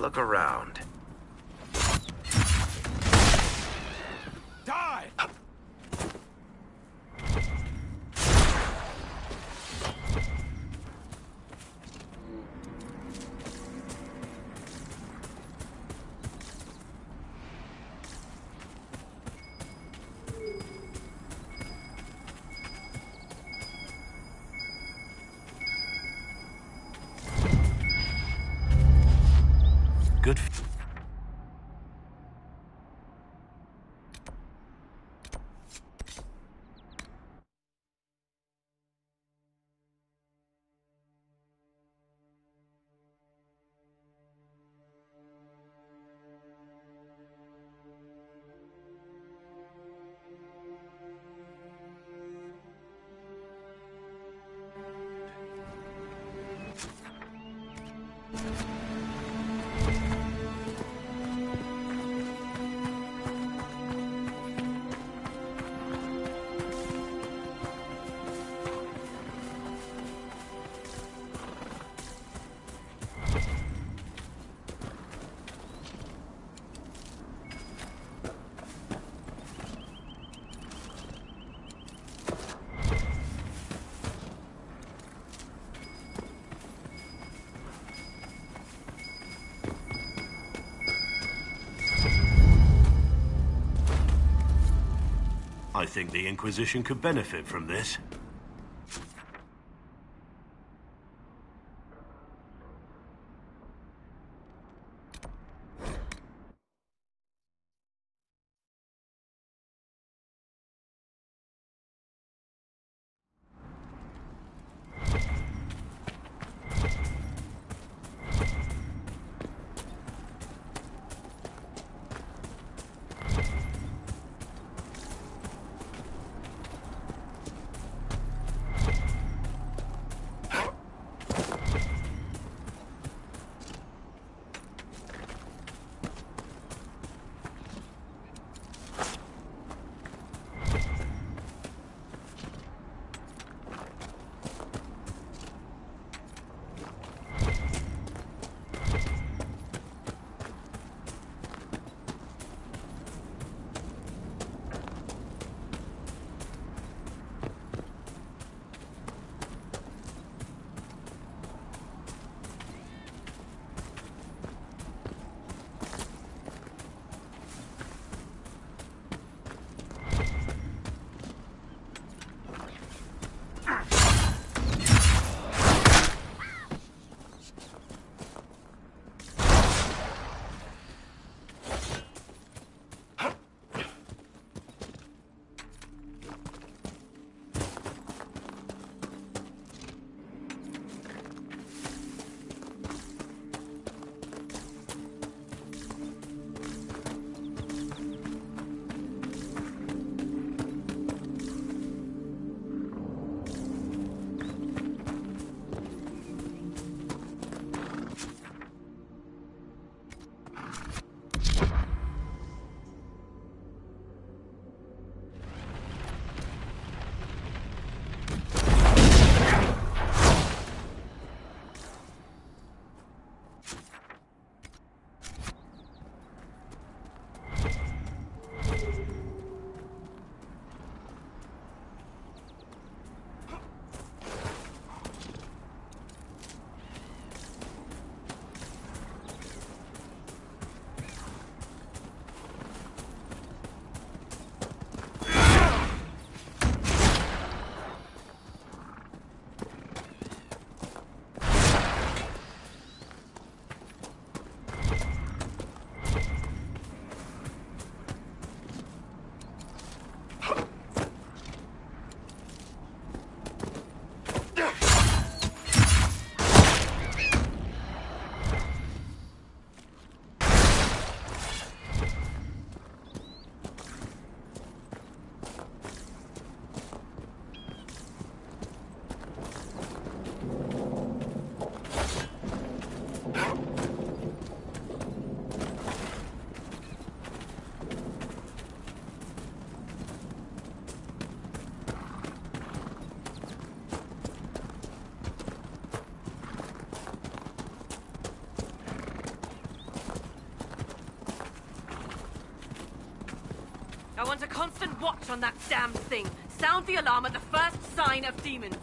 Look around. I think the Inquisition could benefit from this. Want a constant watch on that damned thing. Sound the alarm at the first sign of demons.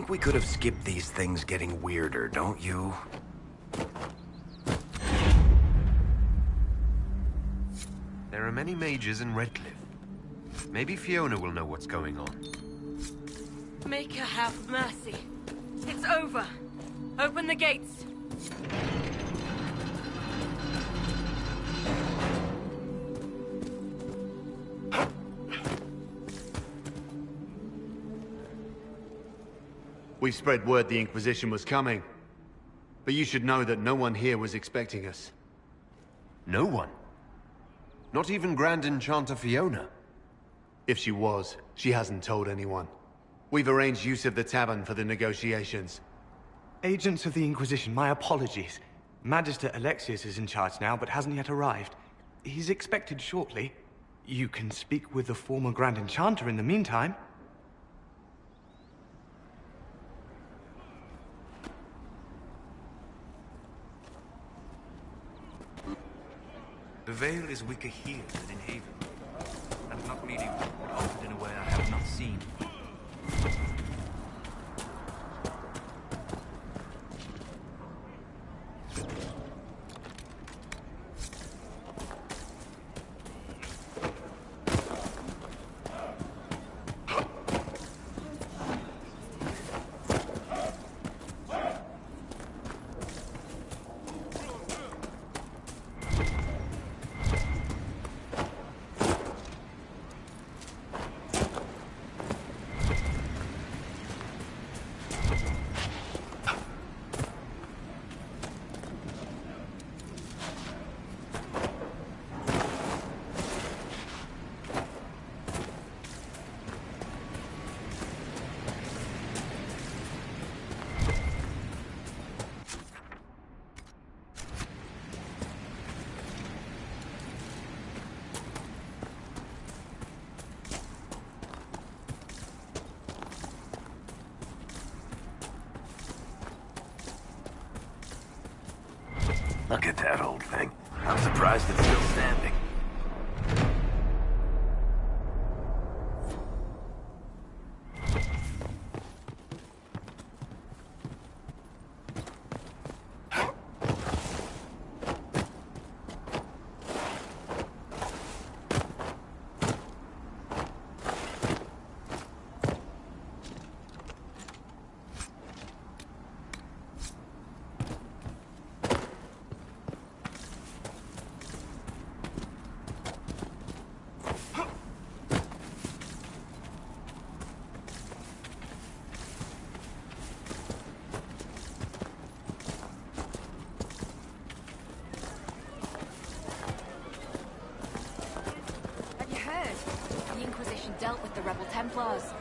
Think we could have skipped these things getting weirder, don't you? There are many mages in Redcliffe. Maybe Fiona will know what's going on. Maker have mercy. It's over. Open the gates. We spread word the Inquisition was coming. But you should know that no one here was expecting us. No one. Not even Grand Enchanter Fiona. If she was, she hasn't told anyone. We've arranged use of the tavern for the negotiations. Agents of the Inquisition, my apologies. Magister Alexius is in charge now, but hasn't yet arrived. He's expected shortly. You can speak with the former Grand Enchanter in the meantime. Veil is weaker here than in Haven, and not really altered in a way I have not seen. Templars.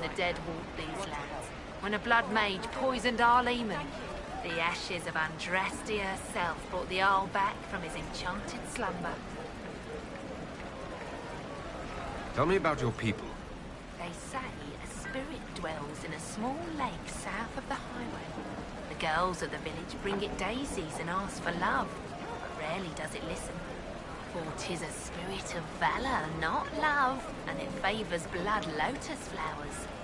The dead walked these lands, when a blood mage poisoned our Lehman. The ashes of Andraste herself brought the Arl back from his enchanted slumber. Tell me about your people. They say a spirit dwells in a small lake south of the highway. The girls of the village bring it daisies and ask for love, but rarely does it listen. For 'tis a spirit of valor, not love, and it favors blood lotus flowers.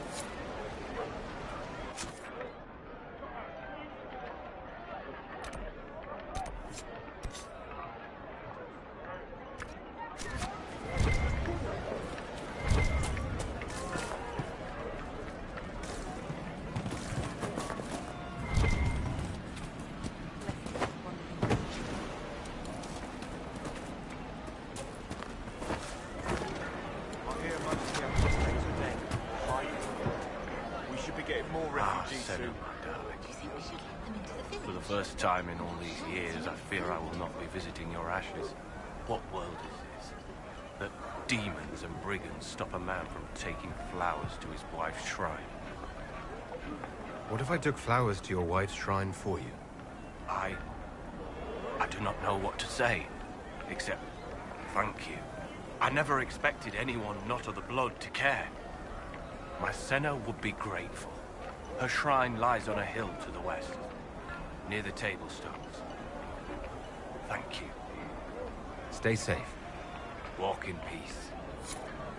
Brigands stop a man from taking flowers to his wife's shrine. What if I took flowers to your wife's shrine for you? I... I do not know what to say, except thank you. I never expected anyone not of the blood to care. My Senna would be grateful. Her shrine lies on a hill to the west, near the table stones. Thank you. Stay safe. Walk in peace.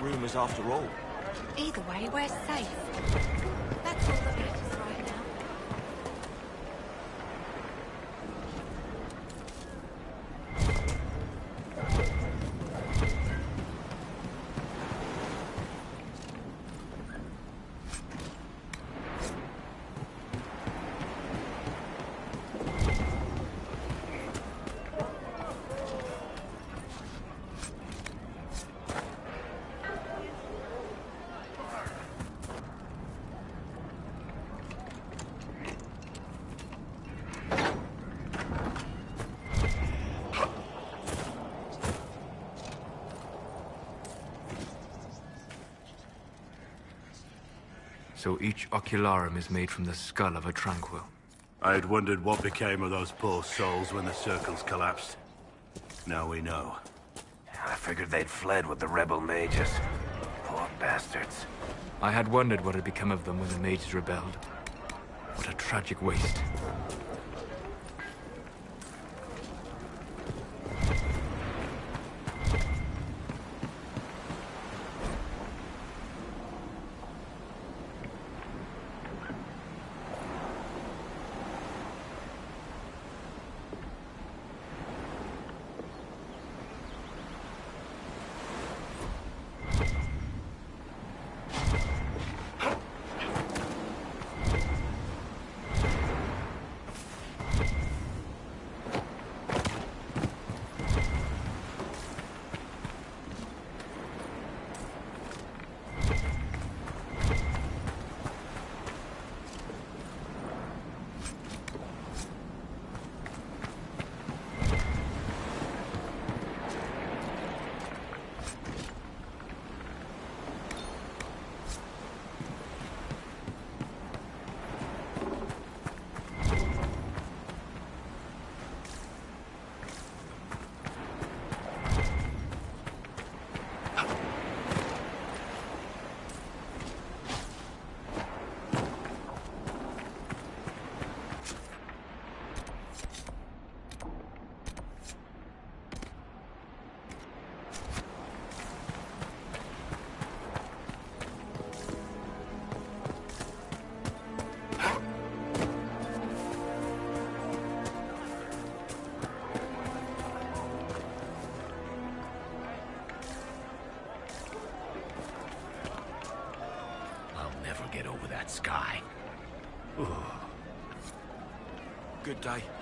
rumours after all. Either way, we're safe. That's all that matters So each ocularum is made from the skull of a tranquil. I had wondered what became of those poor souls when the circles collapsed. Now we know. I figured they'd fled with the rebel mages. Poor bastards. I had wondered what had become of them when the mages rebelled. What a tragic waste. Day.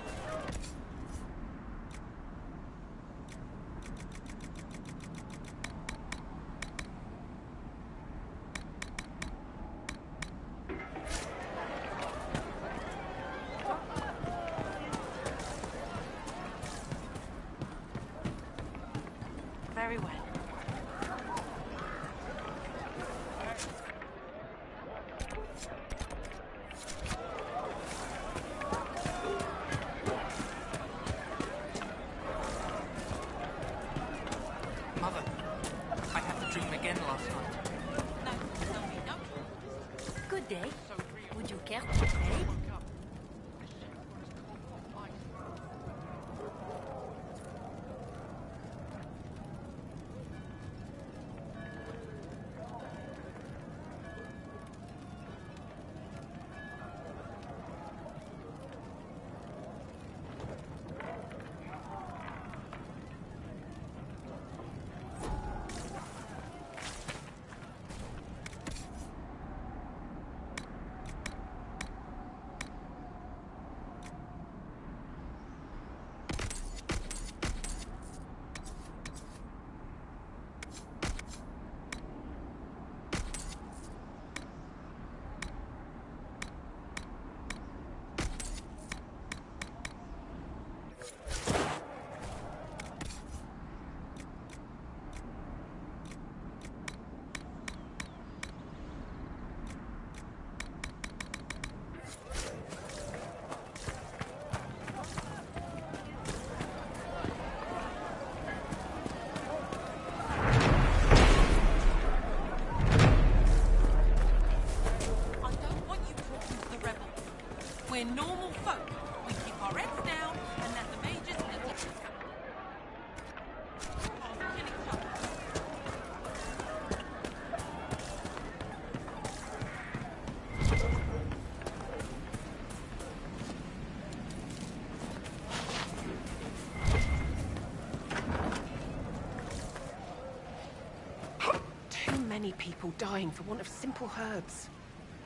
Many people dying for want of simple herbs.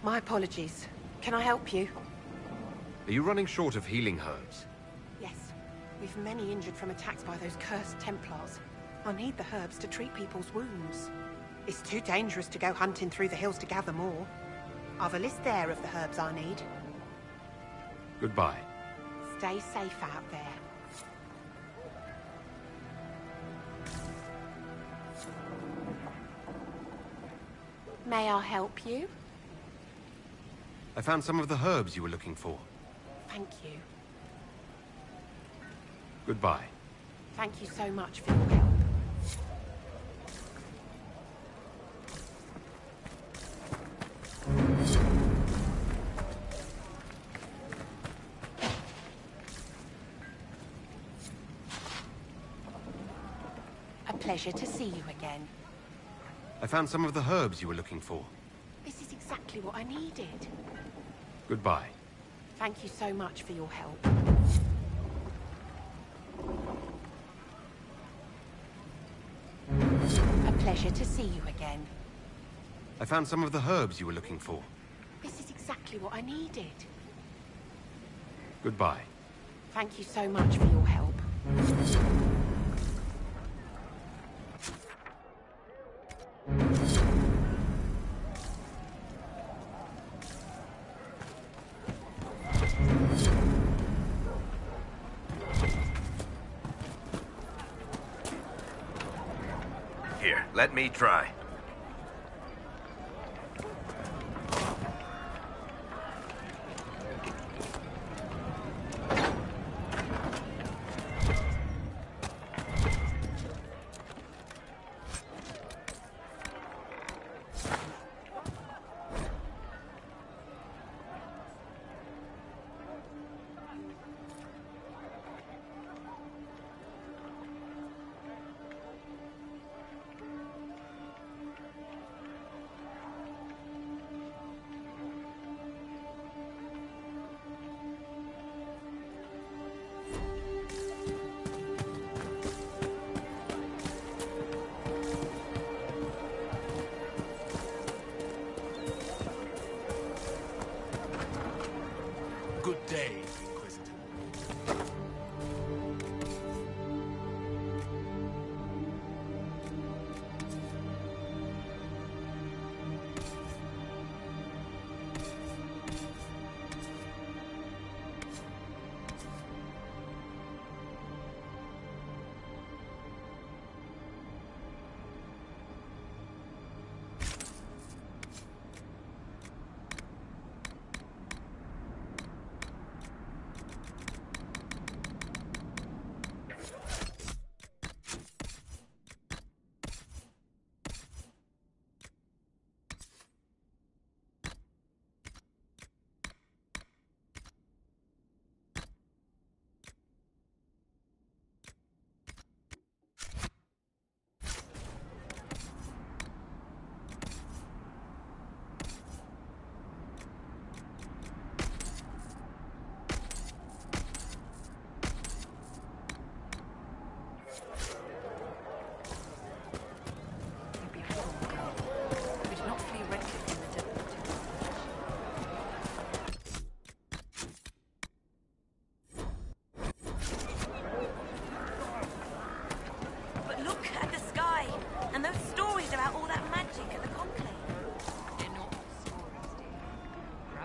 My apologies. Can I help you? Are you running short of healing herbs? Yes. We've many injured from attacks by those cursed Templars. I need the herbs to treat people's wounds. It's too dangerous to go hunting through the hills to gather more. I've a list there of the herbs I need. Goodbye. Stay safe out there. May I help you? I found some of the herbs you were looking for. Thank you. Goodbye. Thank you so much for your help. A pleasure to see you again. I found some of the herbs you were looking for. This is exactly what I needed. Goodbye. Thank you so much for your help. A pleasure to see you again. I found some of the herbs you were looking for. This is exactly what I needed. Goodbye. Thank you so much for your help. Let me try.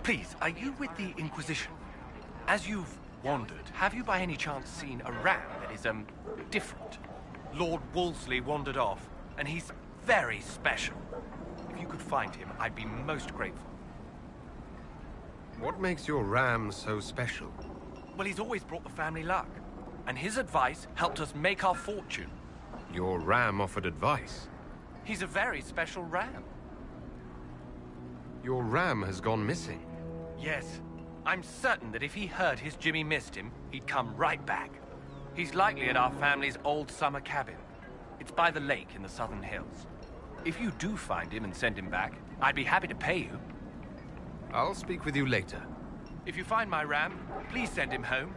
Please, are you with the Inquisition? As you've wandered, have you by any chance seen a ram that is, um, different? Lord Woolsley wandered off, and he's very special. If you could find him, I'd be most grateful. What makes your ram so special? Well, he's always brought the family luck, and his advice helped us make our fortune. Your ram offered advice. He's a very special ram. Your ram has gone missing. Yes. I'm certain that if he heard his Jimmy missed him, he'd come right back. He's likely at our family's old summer cabin. It's by the lake in the southern hills. If you do find him and send him back, I'd be happy to pay you. I'll speak with you later. If you find my ram, please send him home.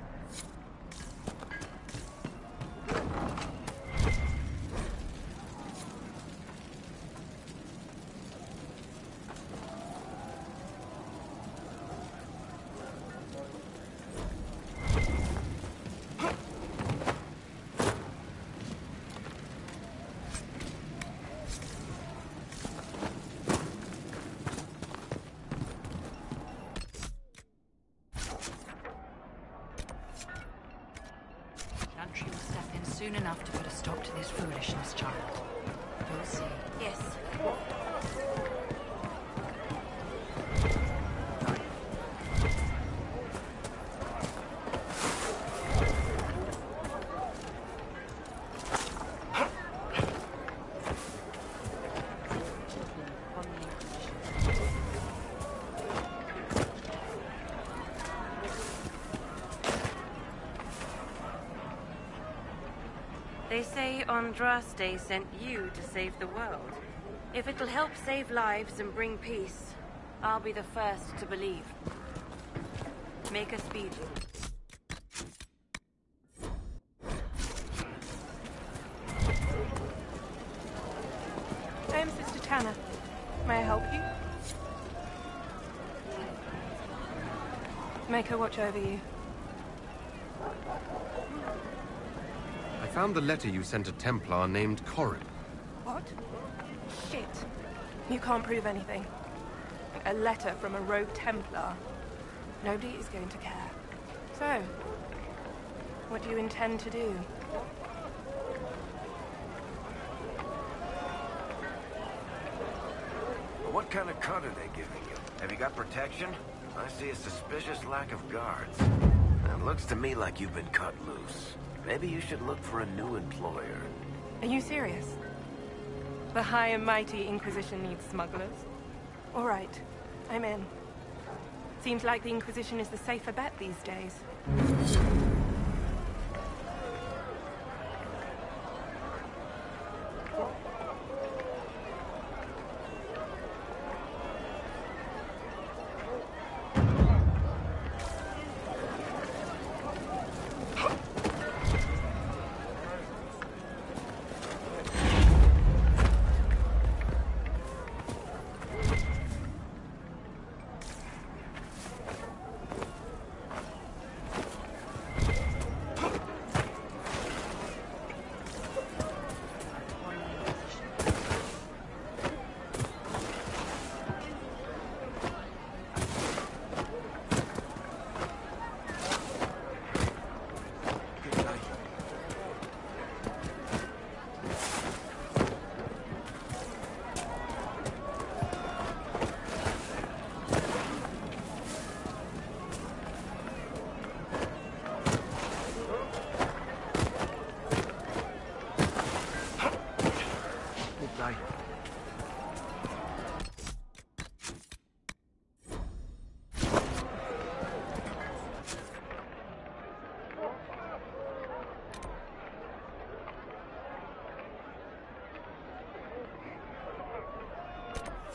They say Andraste sent you to save the world. If it'll help save lives and bring peace, I'll be the first to believe. Make a speed. I am Sister Tanner. May I help you? Maker watch over you. Found the letter you sent a Templar named Corin. What? Shit. You can't prove anything. A letter from a rogue Templar. Nobody is going to care. So, what do you intend to do? What kind of cut are they giving you? Have you got protection? I see a suspicious lack of guards. It looks to me like you've been cut loose. Maybe you should look for a new employer. Are you serious? The high and mighty Inquisition needs smugglers? All right, I'm in. Seems like the Inquisition is the safer bet these days.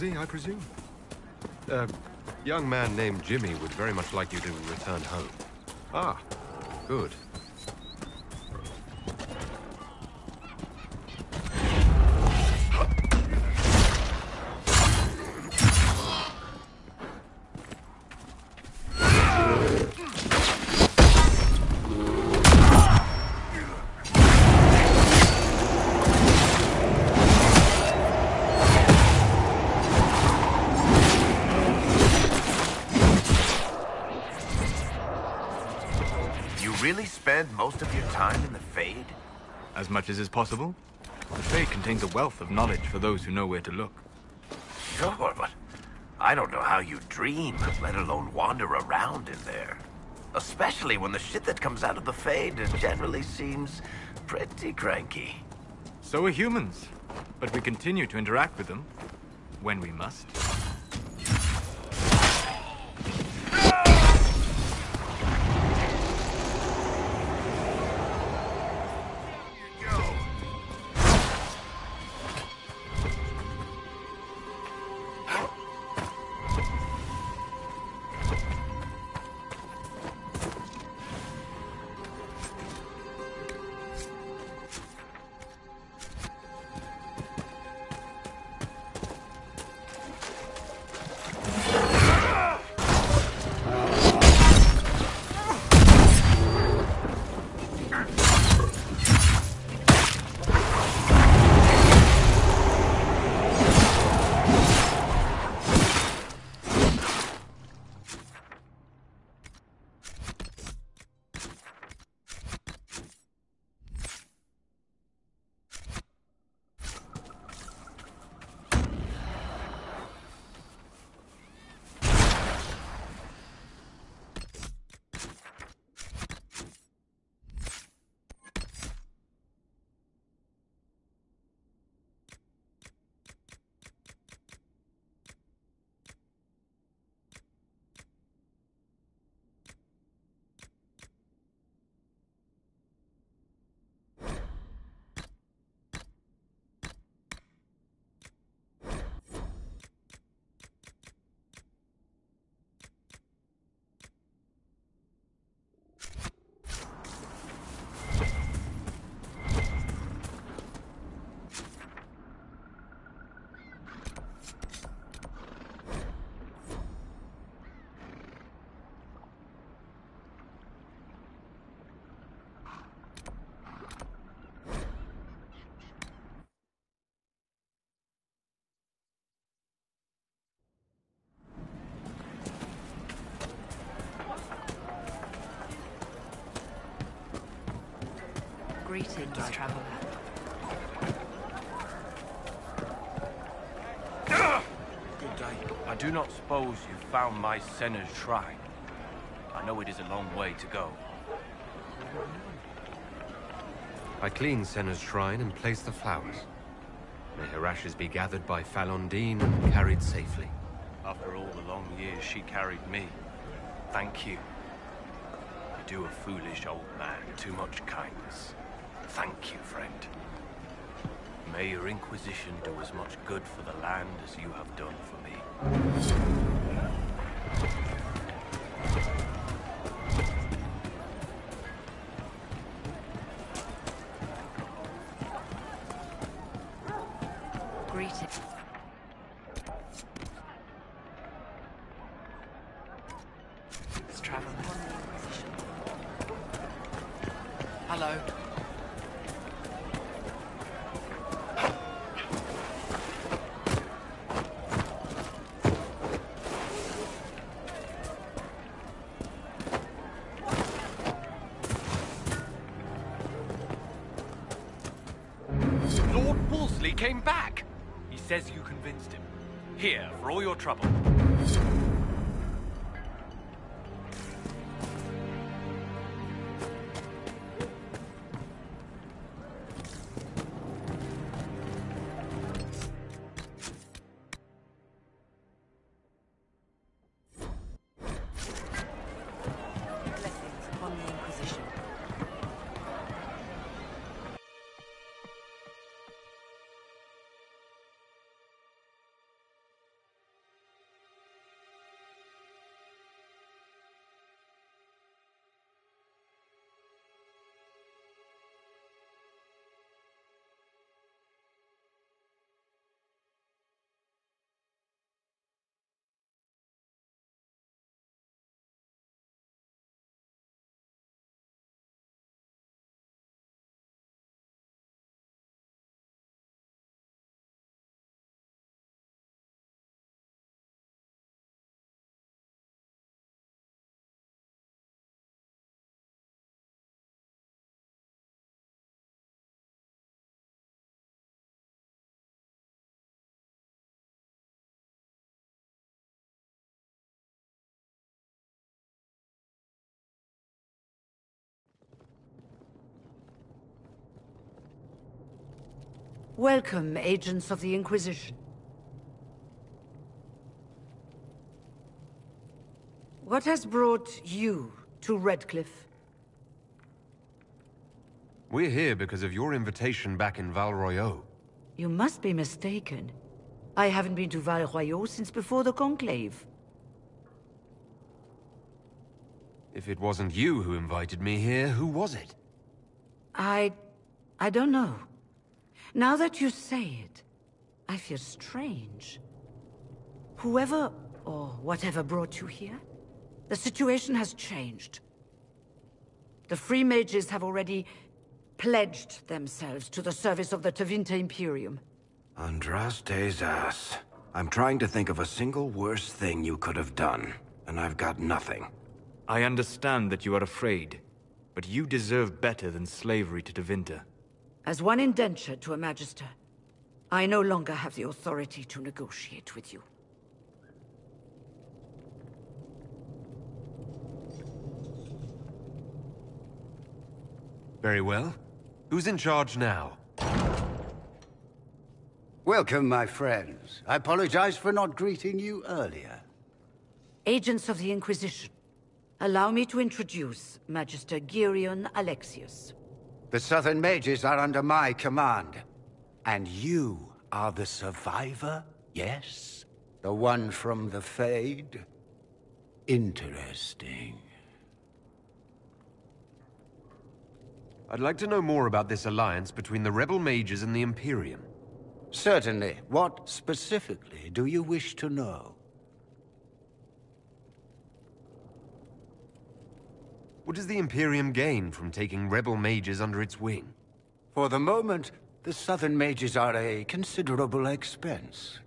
Halsey, I presume? A young man named Jimmy would very much like you to return home. Ah, good. As much as is possible. The Fade contains a wealth of knowledge for those who know where to look. Sure, but I don't know how you dream, let alone wander around in there. Especially when the shit that comes out of the Fade generally seems pretty cranky. So are humans. But we continue to interact with them. When we must. Greetings, traveler. Good day. I do not suppose you found my Senna's shrine. I know it is a long way to go. I cleaned Senna's shrine and placed the flowers. May her ashes be gathered by Falon'Din and carried safely. After all the long years she carried me, thank you. You do a foolish old man too much kindness. Thank you, friend. May your Inquisition do as much good for the land as you have done for me. Trouble. Welcome, agents of the Inquisition. What has brought you to Redcliffe? We're here because of your invitation back in Val Royeaux. You must be mistaken. I haven't been to Val Royeaux since before the Conclave. If it wasn't you who invited me here, who was it? I... I don't know. Now that you say it, I feel strange. Whoever or whatever brought you here, the situation has changed. The Free Mages have already pledged themselves to the service of the Tevinter Imperium. Andraste's ass. I'm trying to think of a single worse thing you could have done, and I've got nothing. I understand that you are afraid, but you deserve better than slavery to Tevinter. As one indentured to a Magister, I no longer have the authority to negotiate with you. Very well. Who's in charge now? Welcome, my friends. I apologize for not greeting you earlier. Agents of the Inquisition, allow me to introduce Magister Gereon Alexius. The Southern Mages are under my command. And you are the survivor, yes? The one from the Fade? Interesting. I'd like to know more about this alliance between the Rebel Mages and the Imperium. Certainly. What specifically do you wish to know? What does the Imperium gain from taking Rebel Mages under its wing? For the moment, the Southern Mages are a considerable expense.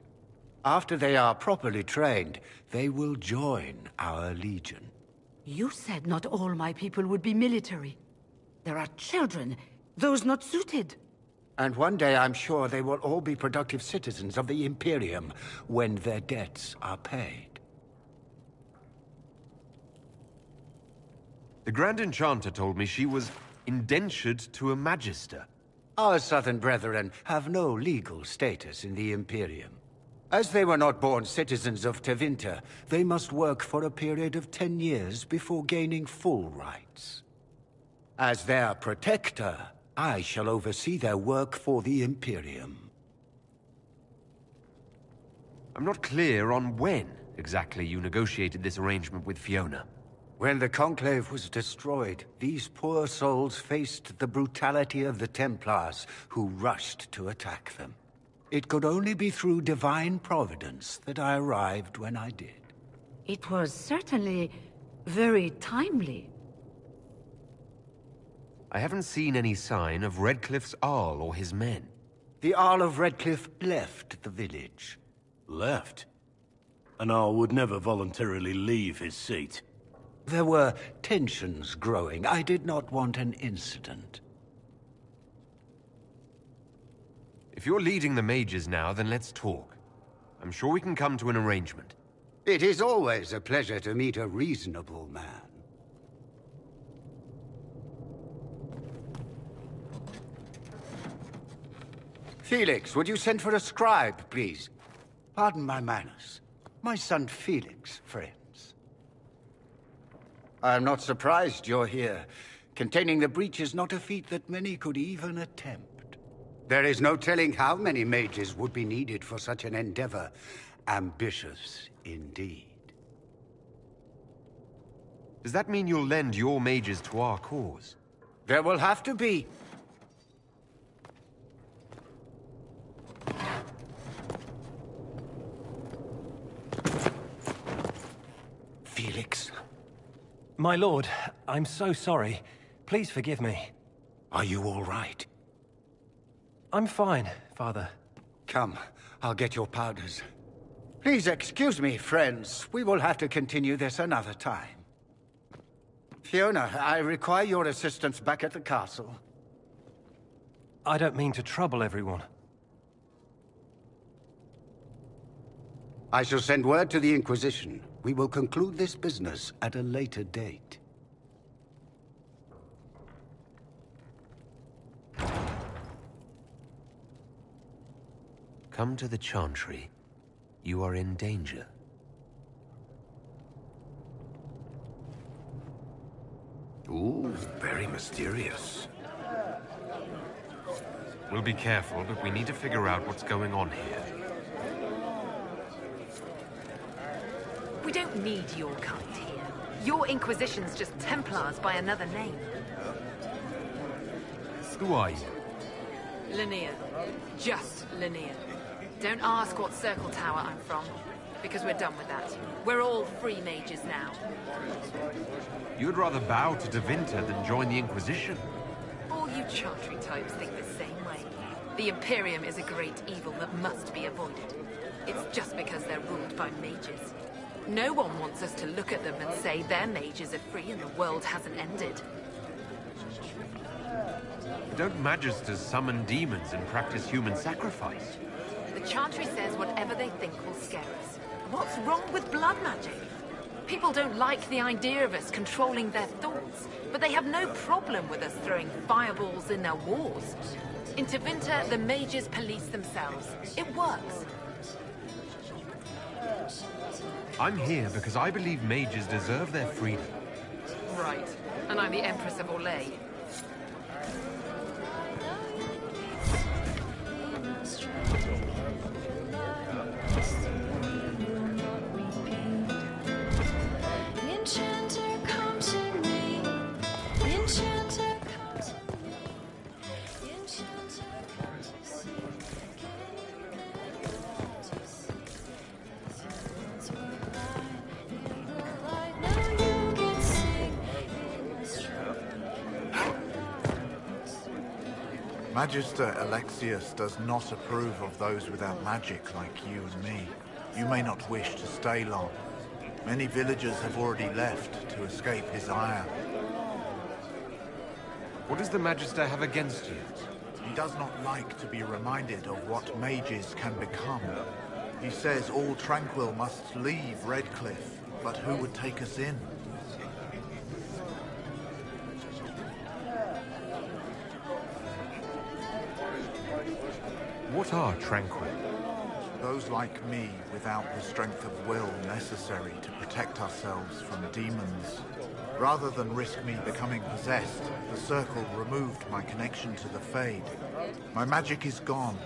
After they are properly trained, they will join our Legion. You said not all my people would be military. There are children, those not suited. And one day I'm sure they will all be productive citizens of the Imperium when their debts are paid. The Grand Enchanter told me she was indentured to a Magister. Our Southern Brethren have no legal status in the Imperium. As they were not born citizens of Tevinter, they must work for a period of ten years before gaining full rights. As their protector, I shall oversee their work for the Imperium. I'm not clear on when exactly you negotiated this arrangement with Fiona. When the Conclave was destroyed, these poor souls faced the brutality of the Templars, who rushed to attack them. It could only be through divine providence that I arrived when I did. It was certainly very timely. I haven't seen any sign of Redcliffe's Arl or his men. The Arl of Redcliffe left the village. Left? An Arl would never voluntarily leave his seat. There were tensions growing. I did not want an incident. If you're leading the mages now, then let's talk. I'm sure we can come to an arrangement. It is always a pleasure to meet a reasonable man. Felix, would you send for a scribe, please? Pardon my manners. My son Felix, friends. I am not surprised you're here. Containing the breach is not a feat that many could even attempt. There is no telling how many mages would be needed for such an endeavor. Ambitious, indeed. Does that mean you'll lend your mages to our cause? There will have to be. Felix. My lord, I'm so sorry. Please forgive me. Are you all right? I'm fine, father. Come, I'll get your powders. Please excuse me, friends. We will have to continue this another time. Fiona, I require your assistance back at the castle. I don't mean to trouble everyone. I shall send word to the Inquisition. We will conclude this business at a later date. come to the Chantry, you are in danger. Ooh, very mysterious. We'll be careful, but we need to figure out what's going on here. Don't need your kind here. Your Inquisition's just Templars by another name. Who are you? Linnea. Just Linnea. Don't ask what Circle Tower I'm from, because we're done with that. We're all free mages now. You'd rather bow to Tevinter than join the Inquisition. All you Chantry types think the same way. The Imperium is a great evil that must be avoided. It's just because they're ruled by mages. No one wants us to look at them and say their mages are free and the world hasn't ended. Don't Magisters summon demons and practice human sacrifice? The Chantry says whatever they think will scare us. What's wrong with blood magic? People don't like the idea of us controlling their thoughts, but they have no problem with us throwing fireballs in their wars. In Tevinter, the mages police themselves. It works. I'm here because I believe mages deserve their freedom. Right. And I'm the Empress of Orlais. Magister Alexius does not approve of those without magic like you and me. You may not wish to stay long. Many villagers have already left to escape his ire. What does the Magister have against you? He does not like to be reminded of what mages can become. He says all Tranquil must leave Redcliffe, but who would take us in? What are Tranquil? Those like me without the strength of will necessary to protect ourselves from demons. Rather than risk me becoming possessed, the Circle removed my connection to the Fade. My magic is gone,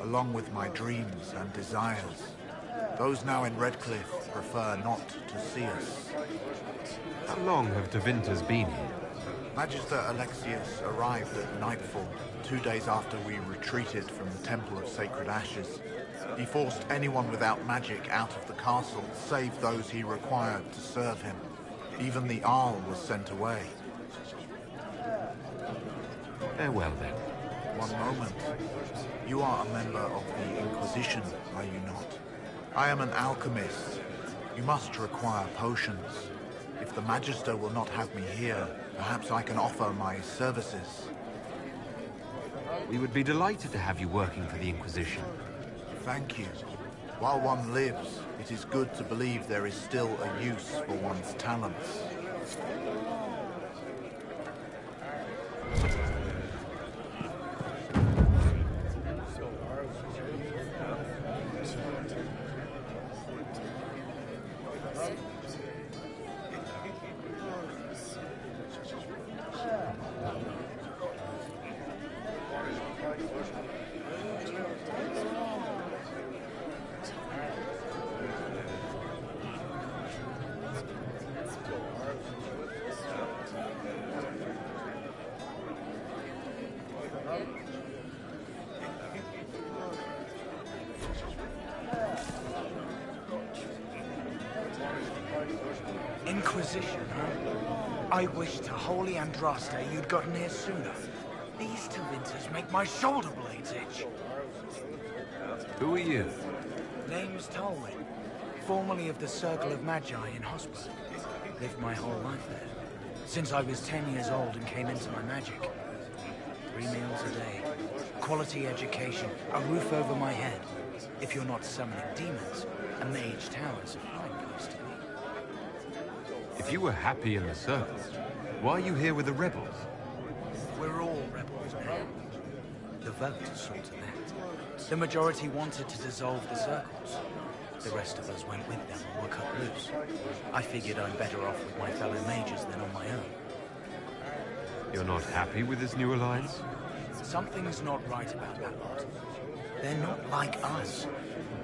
along with my dreams and desires. Those now in Redcliffe prefer not to see us. How long have Tevinters been here? Magister Alexius arrived at nightfall, two days after we retreated from the Temple of Sacred Ashes. He forced anyone without magic out of the castle, save those he required to serve him. Even the Arl was sent away. Farewell then. One moment. You are a member of the Inquisition, are you not? I am an alchemist. You must require potions. If the Magister will not have me here, perhaps I can offer my services. We would be delighted to have you working for the Inquisition. Thank you. While one lives, it is good to believe there is still a use for one's talents. Inquisition, huh? I wish to Holy Andraste you'd gotten here sooner. These two winters make my shoulder blades itch. Who are you? Name's Tolwyn, formerly of the Circle of Magi in Hosper. Lived my whole life there. Since I was 10 years old and came into my magic. Three meals a day, quality education, a roof over my head. If you're not summoning demons, a mage tower's a fine place to be. If you were happy in the Circle, why are you here with the rebels? We're all rebels now. The vote saw to that. The majority wanted to dissolve the circles. The rest of us went with them or were cut loose. I figured I'm better off with my fellow mages than on my own. You're not happy with this new alliance? Something's not right about that lot. They're not like us.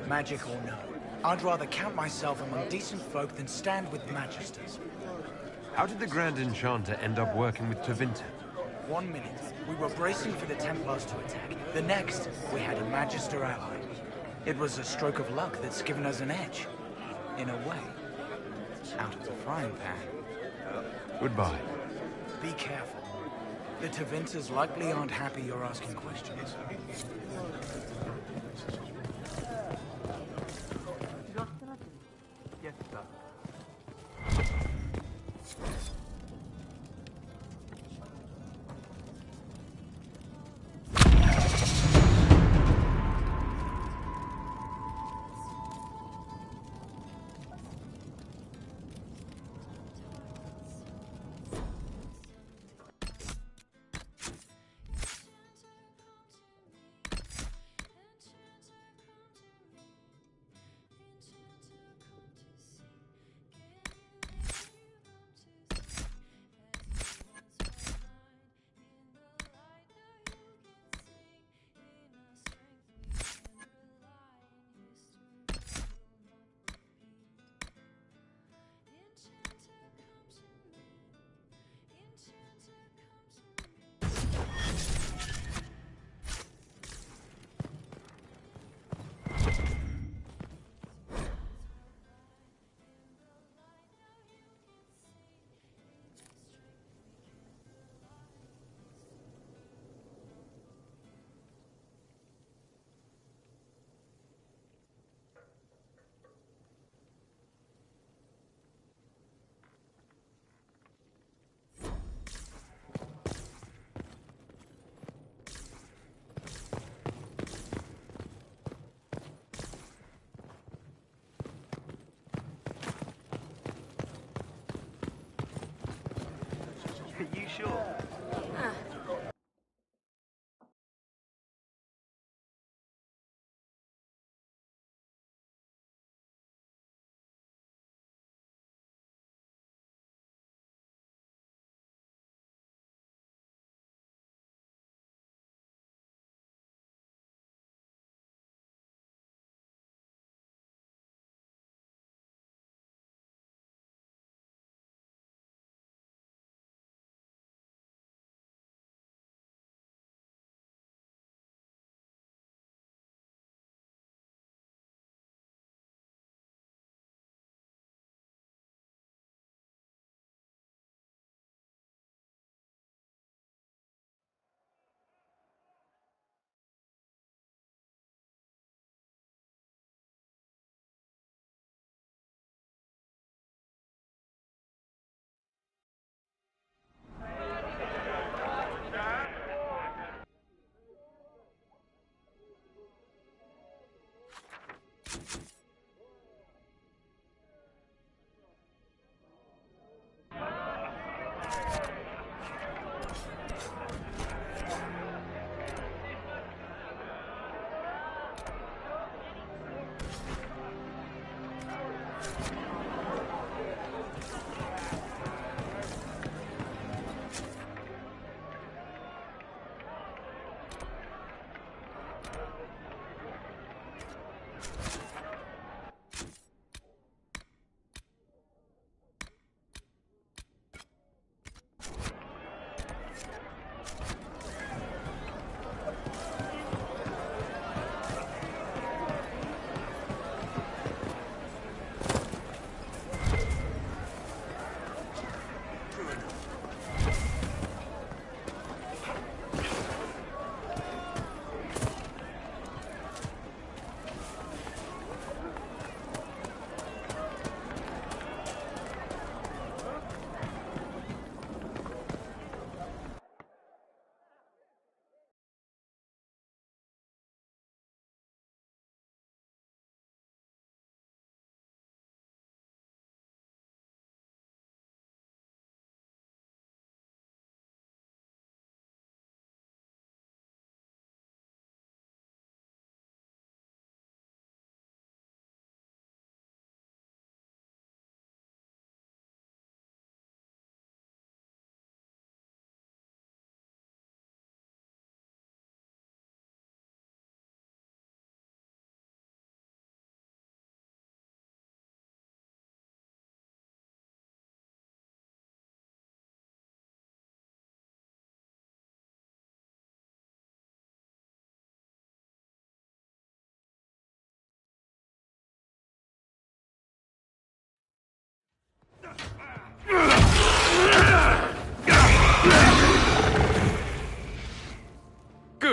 Magic or no, I'd rather count myself among decent folk than stand with magisters. How did the Grand Enchanter end up working with Tevinter? One minute, we were bracing for the Templars to attack. The next, we had a Magister ally. It was a stroke of luck that's given us an edge. In a way. Out of the frying pan. Goodbye. Be careful. The Tevinters likely aren't happy you're asking questions.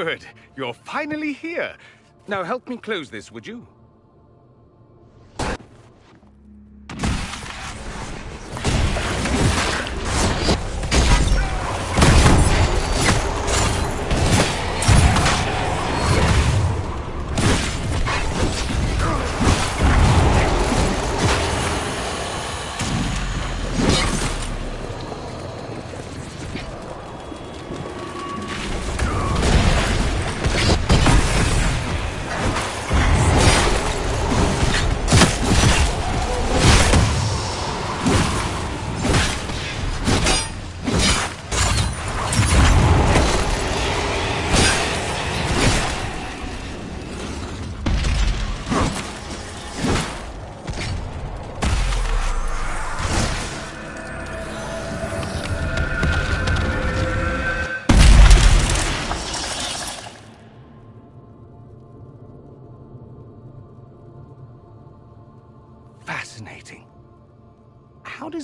Good. You're finally here. Now help me close this, would you?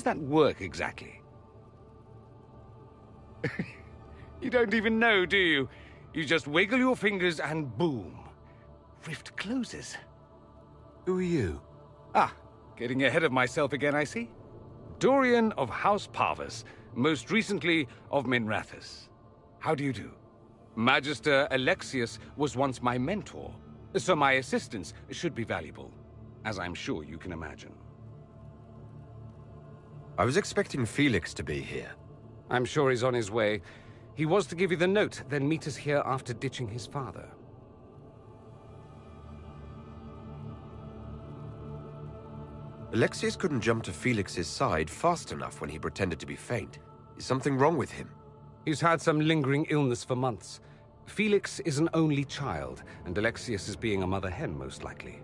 That work exactly? you don't even know, do you? You just wiggle your fingers and boom. Rift closes. Who are you? Ah, getting ahead of myself again, I see. Dorian of House Pavus, most recently of Minrathous. How do you do? Magister Alexius was once my mentor, so my assistance should be valuable, as I'm sure you can imagine. I was expecting Felix to be here. I'm sure he's on his way. He was to give you the note, then meet us here after ditching his father. Alexius couldn't jump to Felix's side fast enough when he pretended to be faint. Is something wrong with him? He's had some lingering illness for months. Felix is an only child, and Alexius is being a mother hen, most likely.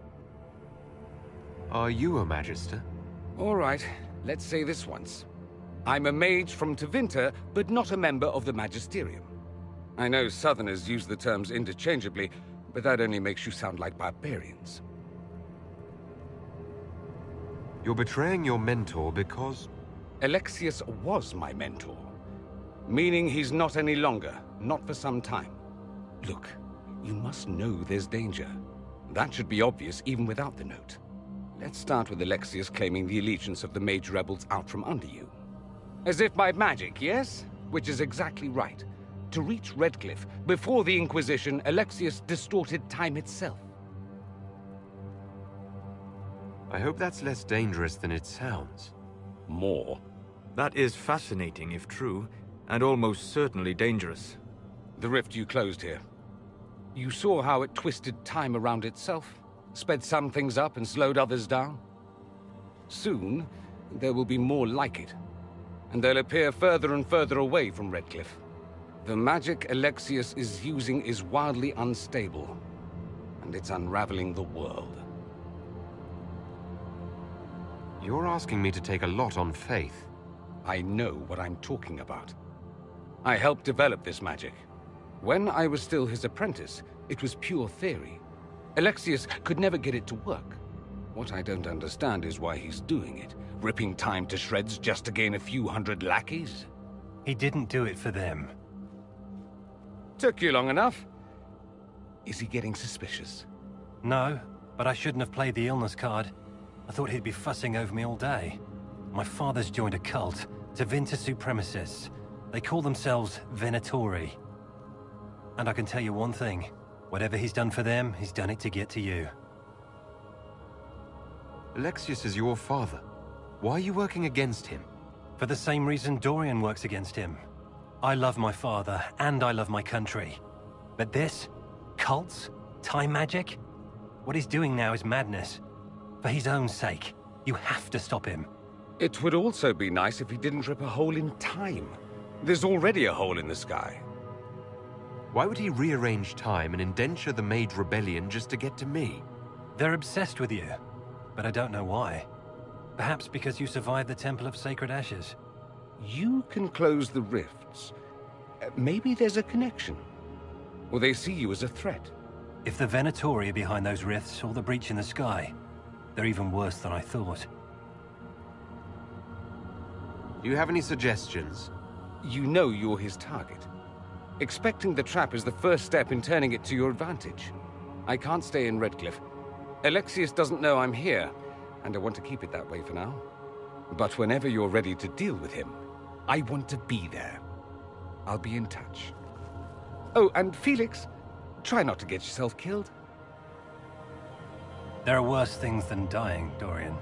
Are you a Magister? All right, let's say this once. I'm a mage from Tevinter, but not a member of the Magisterium. I know Southerners use the terms interchangeably, but that only makes you sound like barbarians. You're betraying your mentor because... Alexius was my mentor. Meaning he's not any longer, not for some time. Look, you must know there's danger. That should be obvious even without the note. Let's start with Alexius claiming the allegiance of the mage rebels out from under you. As if by magic, yes? Which is exactly right. To reach Redcliffe, before the Inquisition, Alexius distorted time itself. I hope that's less dangerous than it sounds. More. That is fascinating if true, and almost certainly dangerous. The rift you closed here. You saw how it twisted time around itself, sped some things up and slowed others down. Soon, there will be more like it, and they'll appear further and further away from Redcliffe. The magic Alexius is using is wildly unstable, and it's unraveling the world. You're asking me to take a lot on faith. I know what I'm talking about. I helped develop this magic. When I was still his apprentice, it was pure theory. Alexius could never get it to work. What I don't understand is why he's doing it, ripping time to shreds just to gain a few hundred lackeys. He didn't do it for them. Took you long enough. Is he getting suspicious? No, but I shouldn't have played the illness card. I thought he'd be fussing over me all day. My father's joined a cult, Tevinter Supremacists. They call themselves Venatori. And I can tell you one thing. Whatever he's done for them, he's done it to get to you. Alexius is your father. Why are you working against him? For the same reason Dorian works against him. I love my father, and I love my country. But this? Cults? Time magic? What he's doing now is madness. For his own sake, you have to stop him. It would also be nice if he didn't rip a hole in time. There's already a hole in the sky. Why would he rearrange time and indenture the Mage Rebellion just to get to me? They're obsessed with you, but I don't know why. Perhaps because you survived the Temple of Sacred Ashes. You can close the rifts. Uh, Maybe there's a connection. Or they see you as a threat. If the Venatori are behind those rifts or the breach in the sky, they're even worse than I thought. Do you have any suggestions? You know you're his target. Expecting the trap is the first step in turning it to your advantage. I can't stay in Redcliffe. Alexius doesn't know I'm here, and I want to keep it that way for now. But whenever you're ready to deal with him, I want to be there. I'll be in touch. Oh, and Felix, try not to get yourself killed. There are worse things than dying, Dorian.